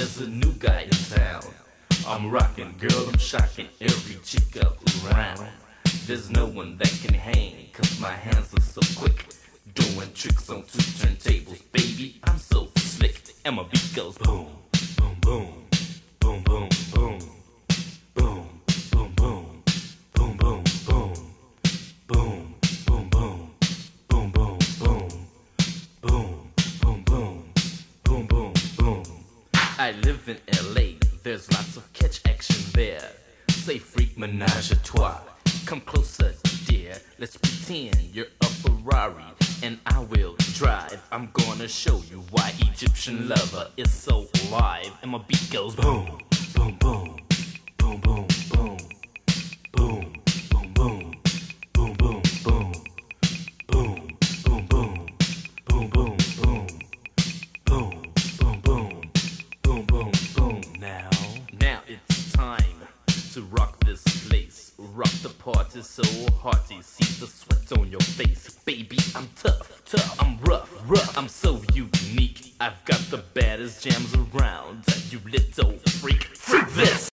There's a new guy in town. I'm rocking, girl, I'm shocking every chick up around. There's no one that can hang, cause my hands are so quick. Doing tricks on two turntables, baby, I'm so slick. And my beat goes boom, I live in LA, there's lots of catch action there. Say freak menage a trois. Come closer, dear. Let's pretend you're a Ferrari and I will drive. I'm gonna show you why Egyptian lover is so alive. And my beat goes boom, boom, boom, to rock this place. Rock the party so hearty. See the sweat on your face. Baby, I'm tough, tough. I'm rough, rough. I'm so unique. I've got the baddest jams around. You little freak. Freak this!